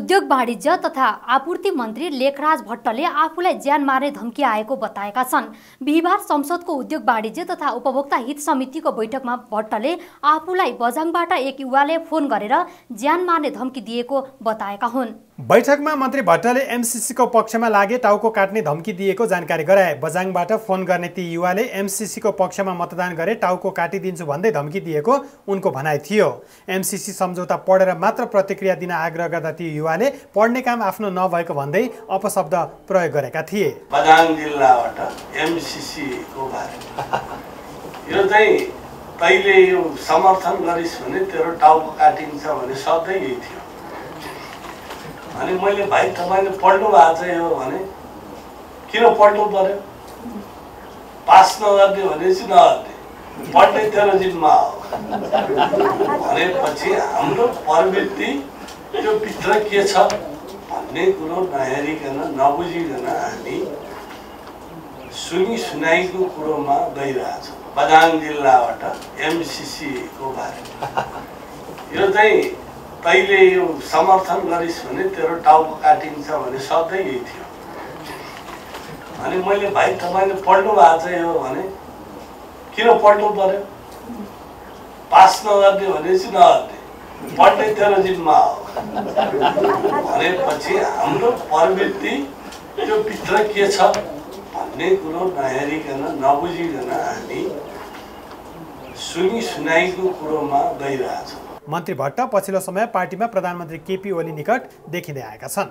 उद्योग वाणिज्य तथा आपूर्ति मन्त्री लेखराज भट्टले आफूलाई ज्यान मार्ने धम्की आएको बताएका छन्। बिहिबार संसदको उद्योग वाणिज्य तथा उपभोक्ता हित समितिको बैठकमा भट्टले आफूलाई बझाङबाट एक युवाले फोन गरेर ज्यान मार्ने धम्की दिएको बताएका हुन्। बैठकमा मन्त्री भट्टले एमसिसीको पक्षमा लागे टाउको काट्ने धम्की दिएको जानकारी गराए। बजाङबाट फोन गर्ने ती युवाले एमसिसीको पक्षमा मतदान गरे टाउको काटिदिन्छु भन्दै धम्की दिएको उनको भनाइ थियो। एमसिसी सम्झौता पढेर मात्र प्रतिक्रिया दिन आग्रह गर्दा ती युवाले पढ्ने काम आफ्नो नभएको भन्दै अपशब्द प्रयोग गरेका थिए। बदाङ जिल्लाबाट एमसिसीको बारेमा। यो चाहिँ तैँले यो समर्थन गरिस् भने तेरो टाउको काटिन्छ भने सधैँ यही थियो। अनि मैले भाइ तपाईँले पढ्नु भएको चाहिँ हो भने किन पढ्नु पर्यो? पास नगर्ने भनेपछि नगर्ने। पढ्ने तेरो जिम्मा हो। भनेपछि हाम्रो प्रवृत्ति त्यो भित्र के छ? भन्ने कुरो नहेरिकन नबुझिकन हामी सुनि सुनाइको कुरोमा गइरहेछौँ। बदाङ जिल्लाबाट एमसिसीको बारेमा। यो चाहिँ तैँले यो समर्थन गरिस् भने तेरो टाउको काटिन्छ भने सधैँ यही थियो। अनि मैले भाइ तपाईँले पढ्नु भएको चाहिँ हो भने किन पढ्नु पर्यो? पास नगर्ने भनेपछि नगर्ने। पढ्ने तेरो जिम्मा हो। भनेपछि हाम्रो प्रवृत्ति त्यो भित्र के छ भन्ने कुरो नहेरिकन नबुझिकन हामी सुनि सुनाइको कुरोमा गइरहेछौँ। मन्त्री भट्ट पछिल्लो समय पार्टीमा प्रधानमन्त्री केपी ओली निकट देखिँदै आएका छन्।